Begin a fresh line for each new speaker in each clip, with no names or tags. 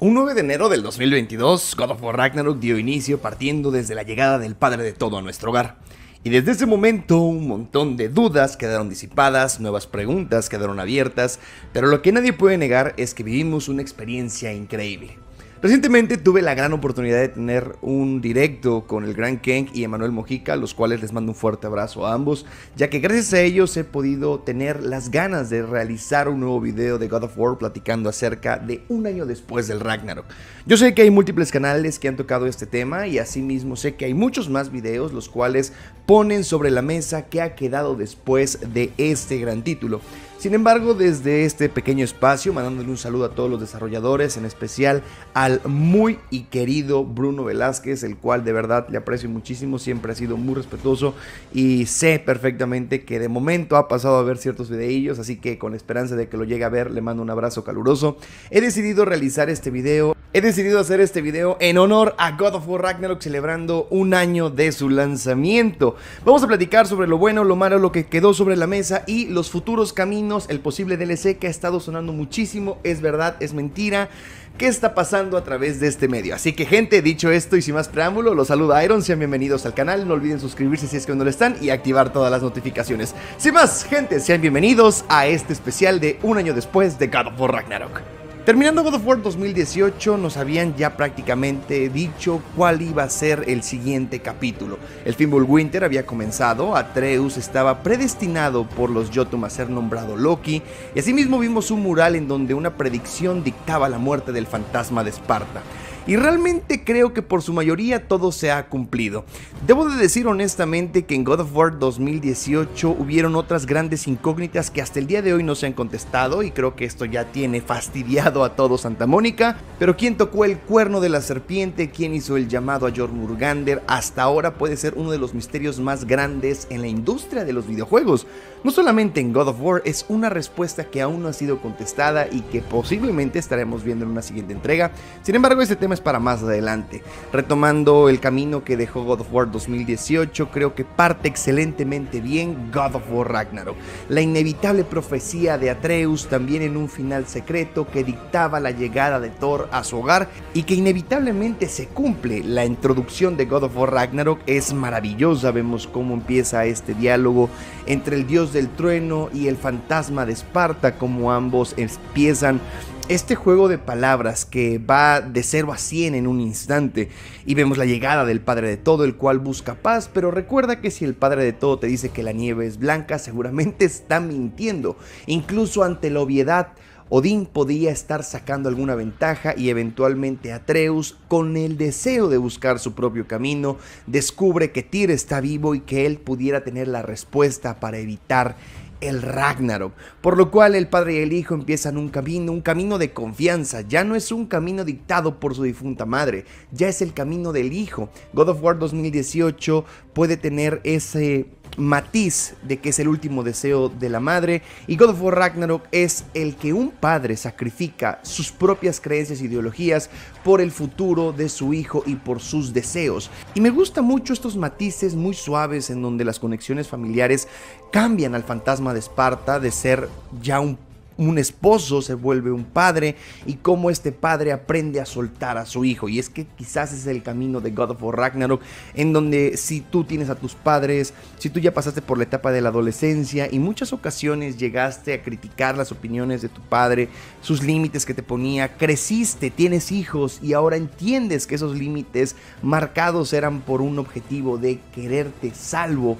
Un 9 de enero del 2022, God of War Ragnarok dio inicio partiendo desde la llegada del Padre de todo a nuestro hogar. Y desde ese momento un montón de dudas quedaron disipadas, nuevas preguntas quedaron abiertas, pero lo que nadie puede negar es que vivimos una experiencia increíble. Recientemente tuve la gran oportunidad de tener un directo con el Gran Keng y Emanuel Mojica, los cuales les mando un fuerte abrazo a ambos, ya que gracias a ellos he podido tener las ganas de realizar un nuevo video de God of War platicando acerca de un año después del Ragnarok. Yo sé que hay múltiples canales que han tocado este tema y asimismo sé que hay muchos más videos los cuales ponen sobre la mesa qué ha quedado después de este gran título. Sin embargo, desde este pequeño espacio, mandándole un saludo a todos los desarrolladores, en especial al muy y querido Bruno Velázquez, el cual de verdad le aprecio muchísimo, siempre ha sido muy respetuoso y sé perfectamente que de momento ha pasado a ver ciertos videillos, así que con esperanza de que lo llegue a ver, le mando un abrazo caluroso. He decidido realizar este video, he decidido hacer este video en honor a God of War Ragnarok celebrando un año de su lanzamiento. Vamos a platicar sobre lo bueno, lo malo, lo que quedó sobre la mesa y los futuros caminos el posible DLC que ha estado sonando muchísimo, es verdad, es mentira. ¿Qué está pasando a través de este medio? Así que gente, dicho esto y sin más preámbulo, los saluda Iron, sean bienvenidos al canal, no olviden suscribirse si es que no lo están y activar todas las notificaciones. Sin más, gente, sean bienvenidos a este especial de un año después de God of Ragnarok. Terminando God of War 2018 nos habían ya prácticamente dicho cuál iba a ser el siguiente capítulo. El Winter había comenzado, Atreus estaba predestinado por los Jotun a ser nombrado Loki, y asimismo vimos un mural en donde una predicción dictaba la muerte del fantasma de Esparta y realmente creo que por su mayoría todo se ha cumplido. Debo de decir honestamente que en God of War 2018 hubieron otras grandes incógnitas que hasta el día de hoy no se han contestado y creo que esto ya tiene fastidiado a todo Santa Mónica, pero quién tocó el cuerno de la serpiente, quién hizo el llamado a Jormurgander, hasta ahora puede ser uno de los misterios más grandes en la industria de los videojuegos. No solamente en God of War, es una respuesta que aún no ha sido contestada y que posiblemente estaremos viendo en una siguiente entrega. Sin embargo, este tema para más adelante. Retomando el camino que dejó God of War 2018, creo que parte excelentemente bien God of War Ragnarok. La inevitable profecía de Atreus también en un final secreto que dictaba la llegada de Thor a su hogar y que inevitablemente se cumple. La introducción de God of War Ragnarok es maravillosa, vemos cómo empieza este diálogo entre el dios del trueno y el fantasma de Esparta, como ambos empiezan este juego de palabras que va de 0 a 100 en un instante y vemos la llegada del Padre de Todo, el cual busca paz, pero recuerda que si el Padre de Todo te dice que la nieve es blanca, seguramente está mintiendo, incluso ante la obviedad. Odín podía estar sacando alguna ventaja y eventualmente Atreus, con el deseo de buscar su propio camino, descubre que Tyr está vivo y que él pudiera tener la respuesta para evitar el Ragnarok, por lo cual el padre y el hijo empiezan un camino, un camino de confianza, ya no es un camino dictado por su difunta madre, ya es el camino del hijo. God of War 2018 puede tener ese matiz de que es el último deseo de la madre y God of War Ragnarok es el que un padre sacrifica sus propias creencias e ideologías por el futuro de su hijo y por sus deseos. Y me gusta mucho estos matices muy suaves en donde las conexiones familiares cambian al fantasma de Esparta de ser ya un un esposo se vuelve un padre y cómo este padre aprende a soltar a su hijo. Y es que quizás es el camino de God of War Ragnarok, en donde si tú tienes a tus padres, si tú ya pasaste por la etapa de la adolescencia y muchas ocasiones llegaste a criticar las opiniones de tu padre, sus límites que te ponía, creciste, tienes hijos y ahora entiendes que esos límites marcados eran por un objetivo de quererte salvo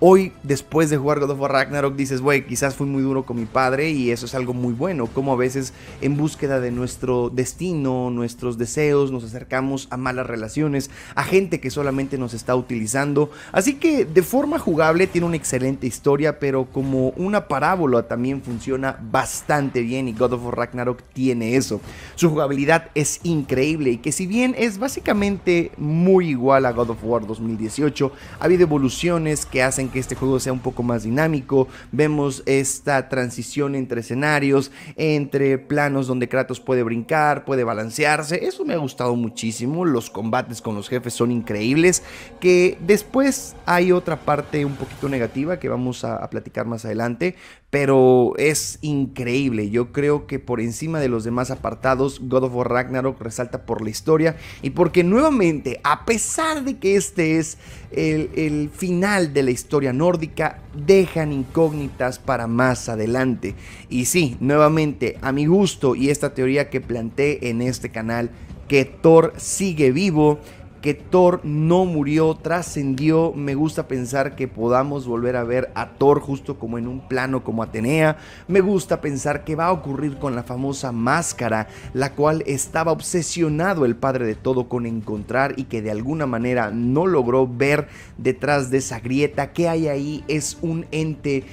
Hoy, después de jugar God of War Ragnarok, dices, güey, quizás fui muy duro con mi padre y eso es algo muy bueno. Como a veces en búsqueda de nuestro destino, nuestros deseos, nos acercamos a malas relaciones, a gente que solamente nos está utilizando. Así que de forma jugable tiene una excelente historia, pero como una parábola también funciona bastante bien y God of War Ragnarok tiene eso. Su jugabilidad es increíble y que si bien es básicamente muy igual a God of War 2018, ha habido evoluciones que hacen que este juego sea un poco más dinámico. Vemos esta transición entre escenarios, entre planos donde Kratos puede brincar, puede balancearse. Eso me ha gustado muchísimo. Los combates con los jefes son increíbles. Que después hay otra parte un poquito negativa que vamos a platicar más adelante pero es increíble. Yo creo que por encima de los demás apartados, God of War Ragnarok resalta por la historia y porque nuevamente, a pesar de que este es el, el, final de la historia nórdica, dejan incógnitas para más adelante. Y sí, nuevamente, a mi gusto y esta teoría que planteé en este canal, que Thor sigue vivo que Thor no murió, trascendió. Me gusta pensar que podamos volver a ver a Thor justo como en un plano como Atenea. Me gusta pensar que va a ocurrir con la famosa máscara, la cual estaba obsesionado el padre de todo con encontrar y que de alguna manera no logró ver detrás de esa grieta. que hay ahí? Es un ente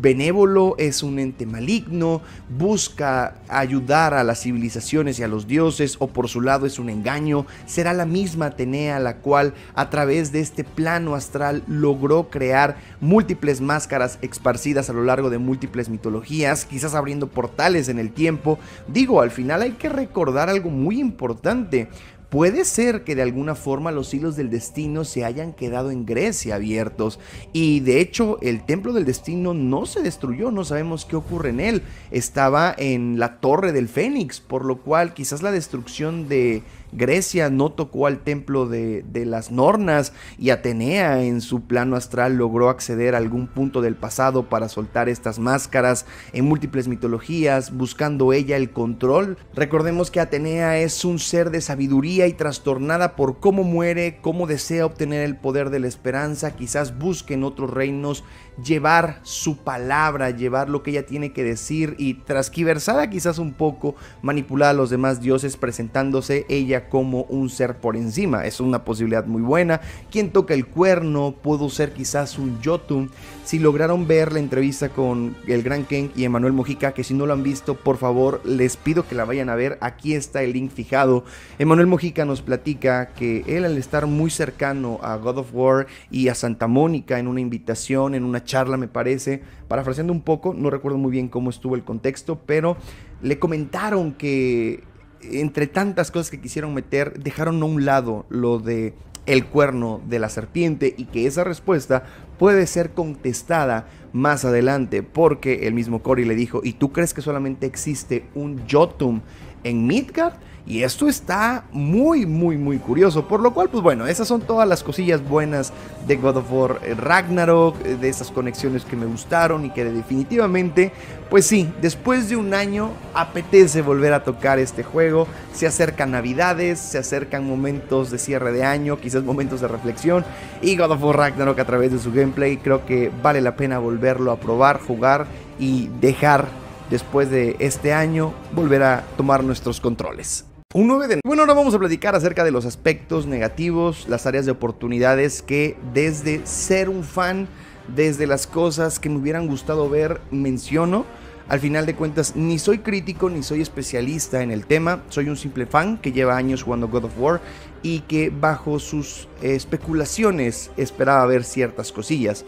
benévolo, es un ente maligno, busca ayudar a las civilizaciones y a los dioses, o por su lado es un engaño, será la misma Atenea la cual a través de este plano astral logró crear múltiples máscaras esparcidas a lo largo de múltiples mitologías, quizás abriendo portales en el tiempo. Digo, al final hay que recordar algo muy importante. Puede ser que de alguna forma los hilos del destino se hayan quedado en Grecia abiertos y de hecho el templo del destino no se destruyó, no sabemos qué ocurre en él. Estaba en la torre del Fénix, por lo cual quizás la destrucción de Grecia no tocó al templo de, de, las Nornas y Atenea en su plano astral logró acceder a algún punto del pasado para soltar estas máscaras en múltiples mitologías, buscando ella el control. Recordemos que Atenea es un ser de sabiduría y trastornada por cómo muere, cómo desea obtener el poder de la esperanza, quizás busque en otros reinos llevar su palabra, llevar lo que ella tiene que decir y trasquiversada quizás un poco, manipulada a los demás dioses presentándose ella como un ser por encima. Es una posibilidad muy buena. Quien toca el cuerno pudo ser quizás un Jotun. Si lograron ver la entrevista con el Gran Ken y Emanuel Mojica, que si no lo han visto, por favor, les pido que la vayan a ver. Aquí está el link fijado. Emanuel Mojica nos platica que él al estar muy cercano a God of War y a Santa Mónica en una invitación, en una charla, me parece, parafraseando un poco, no recuerdo muy bien cómo estuvo el contexto, pero le comentaron que entre tantas cosas que quisieron meter, dejaron a un lado lo de el cuerno de la serpiente y que esa respuesta puede ser contestada más adelante porque el mismo Cory le dijo, ¿y tú crees que solamente existe un Jotun en Midgard? Y esto está muy, muy, muy curioso. Por lo cual, pues bueno, esas son todas las cosillas buenas de God of War eh, Ragnarok, eh, de esas conexiones que me gustaron y que definitivamente, pues sí, después de un año apetece volver a tocar este juego. Se acercan navidades, se acercan momentos de cierre de año, quizás momentos de reflexión. Y God of War Ragnarok a través de su gameplay creo que vale la pena volverlo a probar, jugar y dejar después de este año volver a tomar nuestros controles. Un 9 de... Bueno, ahora vamos a platicar acerca de los aspectos negativos, las áreas de oportunidades que desde ser un fan, desde las cosas que me hubieran gustado ver, menciono. Al final de cuentas, ni soy crítico ni soy especialista en el tema, soy un simple fan que lleva años jugando God of War y que bajo sus especulaciones esperaba ver ciertas cosillas.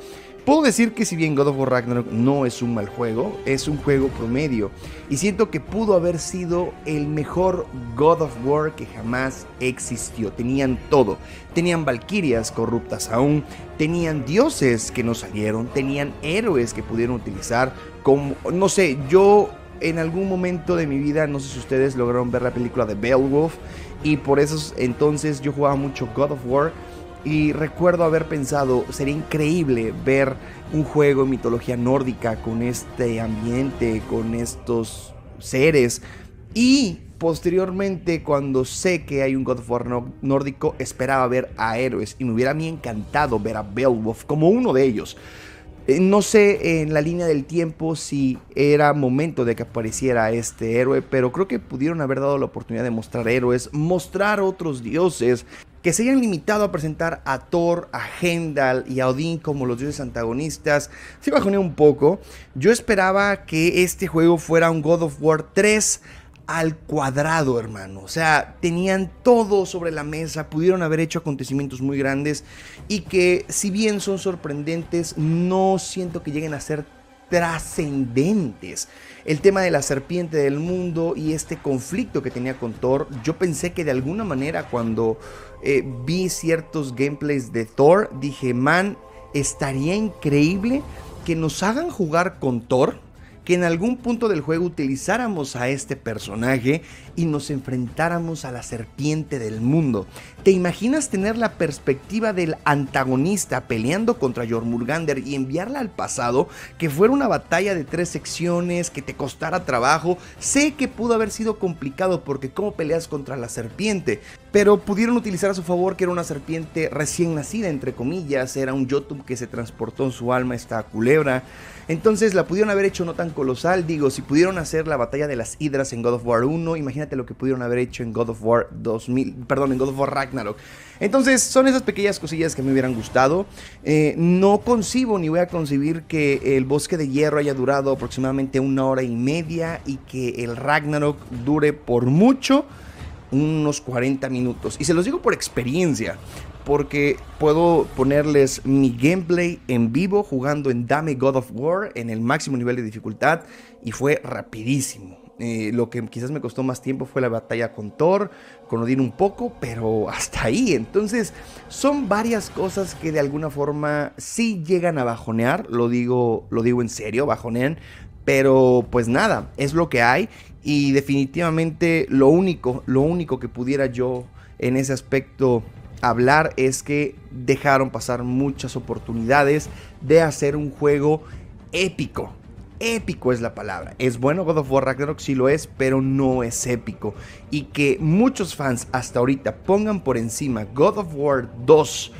Puedo decir que si bien God of War Ragnarok no es un mal juego, es un juego promedio. Y siento que pudo haber sido el mejor God of War que jamás existió. Tenían todo. Tenían valquirias corruptas aún. Tenían dioses que no salieron. Tenían héroes que pudieron utilizar. Como, no sé, yo en algún momento de mi vida, no sé si ustedes lograron ver la película de Beowulf. Y por eso entonces yo jugaba mucho God of War y recuerdo haber pensado, sería increíble ver un juego en mitología nórdica con este ambiente, con estos seres. Y posteriormente, cuando sé que hay un God of War nórdico, esperaba ver a héroes. Y me hubiera a mí encantado ver a Beowulf como uno de ellos. Eh, no sé en la línea del tiempo si era momento de que apareciera este héroe, pero creo que pudieron haber dado la oportunidad de mostrar héroes, mostrar otros dioses, que se hayan limitado a presentar a Thor, a Heimdall y a Odín como los dioses antagonistas, se bajoné un poco. Yo esperaba que este juego fuera un God of War 3 al cuadrado, hermano. O sea, tenían todo sobre la mesa, pudieron haber hecho acontecimientos muy grandes y que si bien son sorprendentes, no siento que lleguen a ser trascendentes. El tema de la serpiente del mundo y este conflicto que tenía con Thor, yo pensé que de alguna manera cuando eh, vi ciertos gameplays de Thor, dije, man, estaría increíble que nos hagan jugar con Thor que en algún punto del juego utilizáramos a este personaje y nos enfrentáramos a la serpiente del mundo. ¿Te imaginas tener la perspectiva del antagonista peleando contra Jormungandr y enviarla al pasado? Que fuera una batalla de tres secciones, que te costara trabajo. Sé que pudo haber sido complicado porque cómo peleas contra la serpiente, pero pudieron utilizar a su favor que era una serpiente recién nacida, entre comillas, era un Jotun que se transportó en su alma esta culebra. Entonces la pudieron haber hecho no tan colosal, digo, si pudieron hacer la batalla de las hidras en God of War 1, imagínate lo que pudieron haber hecho en God of War 2000, perdón, en God of War Ragnarok. Entonces son esas pequeñas cosillas que me hubieran gustado. Eh, no concibo ni voy a concebir que el bosque de hierro haya durado aproximadamente una hora y media y que el Ragnarok dure por mucho unos 40 minutos. Y se los digo por experiencia, porque puedo ponerles mi gameplay en vivo jugando en Dame God of War en el máximo nivel de dificultad y fue rapidísimo. Eh, lo que quizás me costó más tiempo fue la batalla con Thor, con Odin un poco, pero hasta ahí. Entonces, son varias cosas que de alguna forma sí llegan a bajonear, lo digo, lo digo en serio, bajonean, pero pues nada, es lo que hay y definitivamente lo único, lo único que pudiera yo en ese aspecto hablar es que dejaron pasar muchas oportunidades de hacer un juego épico. Épico es la palabra. Es bueno God of War Ragnarok, sí lo es, pero no es épico. Y que muchos fans hasta ahorita pongan por encima God of War 2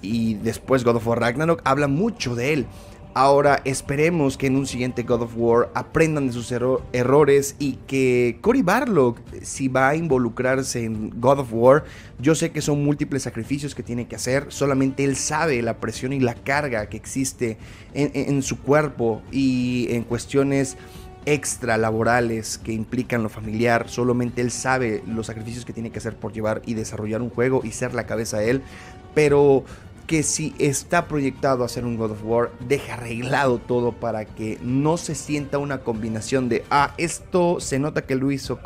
y después God of War Ragnarok, habla mucho de él. Ahora esperemos que en un siguiente God of War aprendan de sus errores y que Cory Barlog, si va a involucrarse en God of War, yo sé que son múltiples sacrificios que tiene que hacer, solamente él sabe la presión y la carga que existe en, su cuerpo y en cuestiones extra laborales que implican lo familiar, solamente él sabe los sacrificios que tiene que hacer por llevar y desarrollar un juego y ser la cabeza de él, pero que si está proyectado a ser un God of War, deja arreglado todo para que no se sienta una combinación de, ah, esto se nota que lo hizo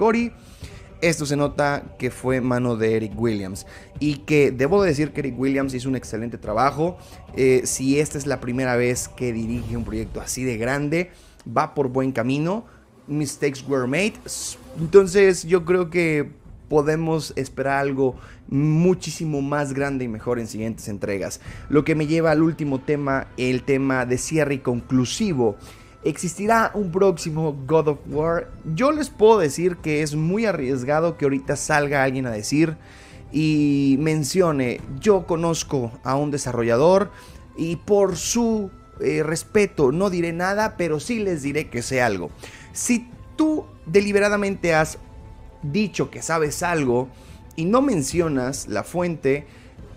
esto se nota que fue mano de Eric Williams. Y que debo decir que Eric Williams hizo un excelente trabajo. Eh, si esta es la primera vez que dirige un proyecto así de grande, va por buen camino. Mistakes were made. Entonces yo creo que podemos esperar algo muchísimo más grande y mejor en siguientes entregas. Lo que me lleva al último tema, el tema de cierre y conclusivo. ¿Existirá un próximo God of War? Yo les puedo decir que es muy arriesgado que ahorita salga alguien a decir y mencione, yo conozco a un desarrollador y por su eh, respeto no diré nada, pero sí les diré que sé algo. Si tú deliberadamente has dicho que sabes algo y no mencionas la fuente,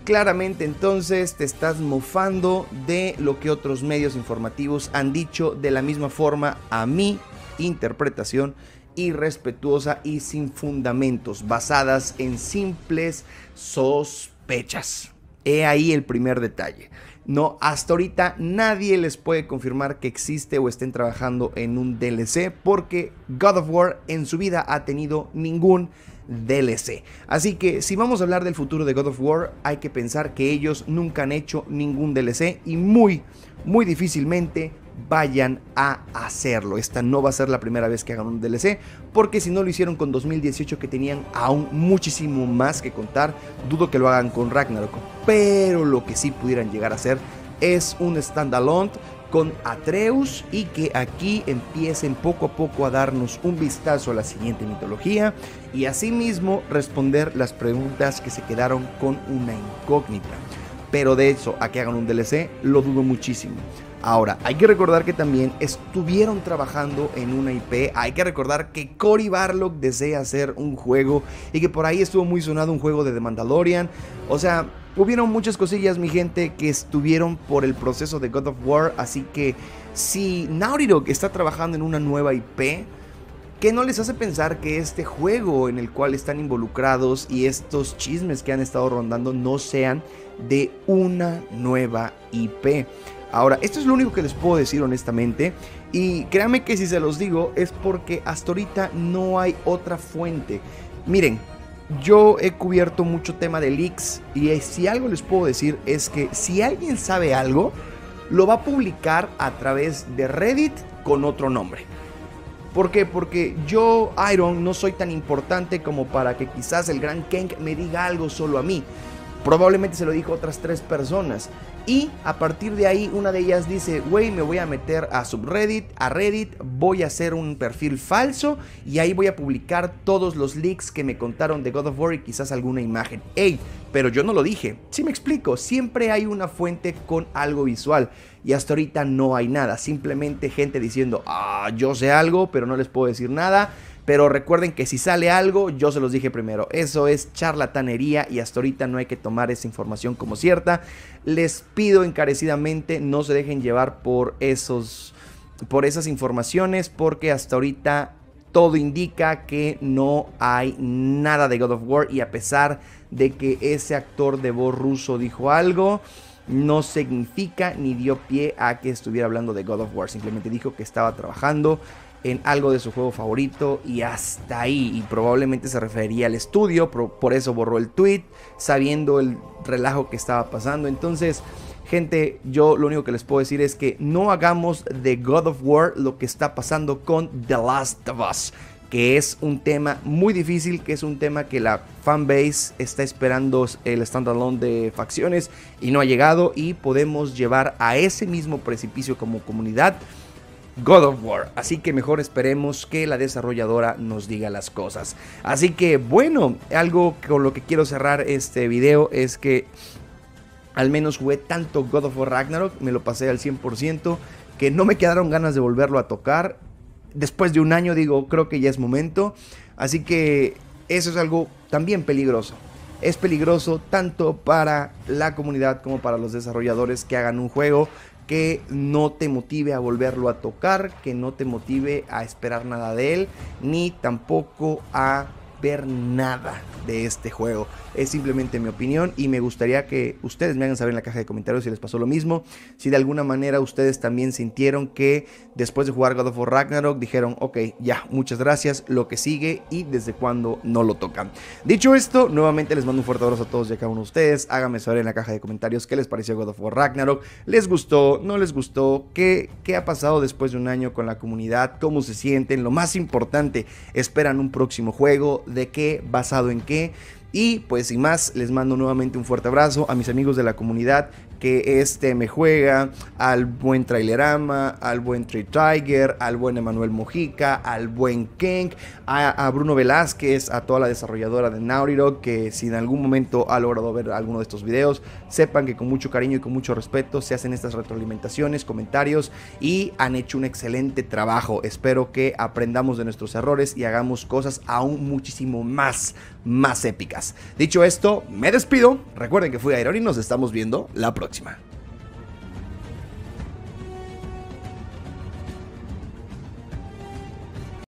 claramente entonces te estás mofando de lo que otros medios informativos han dicho de la misma forma a mi interpretación irrespetuosa y sin fundamentos, basadas en simples sospechas. He ahí el primer detalle. No, hasta ahorita nadie les puede confirmar que existe o estén trabajando en un DLC porque God of War en su vida ha tenido ningún DLC. Así que si vamos a hablar del futuro de God of War, hay que pensar que ellos nunca han hecho ningún DLC y muy, muy difícilmente vayan a hacerlo. Esta no va a ser la primera vez que hagan un DLC, porque si no lo hicieron con 2018 que tenían aún muchísimo más que contar, dudo que lo hagan con Ragnarok. Pero lo que sí pudieran llegar a hacer es un standalone con Atreus y que aquí empiecen poco a poco a darnos un vistazo a la siguiente mitología y asimismo responder las preguntas que se quedaron con una incógnita. Pero de eso a que hagan un DLC lo dudo muchísimo. Ahora, hay que recordar que también estuvieron trabajando en una IP. Hay que recordar que Cory Barlock desea hacer un juego y que por ahí estuvo muy sonado un juego de The Mandalorian. O sea, hubieron muchas cosillas, mi gente, que estuvieron por el proceso de God of War. Así que si Naughty Dog está trabajando en una nueva IP, ¿Qué no les hace pensar que este juego en el cual están involucrados y estos chismes que han estado rondando no sean de una nueva IP? Ahora, esto es lo único que les puedo decir honestamente. Y créanme que si se los digo es porque hasta ahorita no hay otra fuente. Miren, yo he cubierto mucho tema de leaks y si algo les puedo decir es que si alguien sabe algo, lo va a publicar a través de Reddit con otro nombre. ¿Por qué? Porque yo, Iron, no soy tan importante como para que quizás el gran Kenk me diga algo solo a mí. Probablemente se lo dijo a otras tres personas. Y a partir de ahí, una de ellas dice, güey, me voy a meter a subreddit, a Reddit, voy a hacer un perfil falso y ahí voy a publicar todos los leaks que me contaron de God of War y quizás alguna imagen. Ey, pero yo no lo dije. Si me explico, siempre hay una fuente con algo visual y hasta ahorita no hay nada. Simplemente gente diciendo, ah, yo sé algo, pero no les puedo decir nada. Pero recuerden que si sale algo, yo se los dije primero. Eso es charlatanería y hasta ahorita no hay que tomar esa información como cierta. Les pido encarecidamente no se dejen llevar por esos por esas informaciones porque hasta ahorita todo indica que no hay nada de God of War y a pesar de que ese actor de voz ruso dijo algo, no significa ni dio pie a que estuviera hablando de God of War. Simplemente dijo que estaba trabajando en algo de su juego favorito y hasta ahí. Y probablemente se refería al estudio, por, eso borró el tweet, sabiendo el relajo que estaba pasando. Entonces, gente, yo lo único que les puedo decir es que no hagamos de God of War lo que está pasando con The Last of Us que es un tema muy difícil, que es un tema que la fanbase está esperando el standalone de facciones y no ha llegado y podemos llevar a ese mismo precipicio como comunidad God of War. Así que mejor esperemos que la desarrolladora nos diga las cosas. Así que bueno, algo con lo que quiero cerrar este video es que al menos jugué tanto God of War Ragnarok, me lo pasé al 100%, que no me quedaron ganas de volverlo a tocar después de un año digo, creo que ya es momento. Así que eso es algo también peligroso. Es peligroso tanto para la comunidad como para los desarrolladores que hagan un juego que no te motive a volverlo a tocar, que no te motive a esperar nada de él, ni tampoco a ver nada de este juego. Es simplemente mi opinión y me gustaría que ustedes me hagan saber en la caja de comentarios si les pasó lo mismo. Si de alguna manera ustedes también sintieron que después de jugar God of War Ragnarok dijeron, ok, ya, muchas gracias, lo que sigue y desde cuándo no lo tocan. Dicho esto, nuevamente les mando un fuerte abrazo a todos y a cada uno de ustedes. Háganme saber en la caja de comentarios qué les pareció God of War Ragnarok. ¿Les gustó? ¿No les gustó? ¿Qué, qué ha pasado después de un año con la comunidad? ¿Cómo se sienten? Lo más importante, ¿esperan un próximo juego? ¿De qué? ¿Basado en qué? Y pues sin más, les mando nuevamente un fuerte abrazo a mis amigos de la comunidad que este me juega, al buen Trailerama, al buen Trey Tiger, al buen Emanuel Mojica, al buen Kenk, a, Bruno Velázquez, a toda la desarrolladora de Naughty que si en algún momento ha logrado ver alguno de estos videos, sepan que con mucho cariño y con mucho respeto se hacen estas retroalimentaciones, comentarios y han hecho un excelente trabajo. Espero que aprendamos de nuestros errores y hagamos cosas aún muchísimo más, más épicas. Dicho esto, me despido. Recuerden que fui Iron y nos estamos viendo la próxima.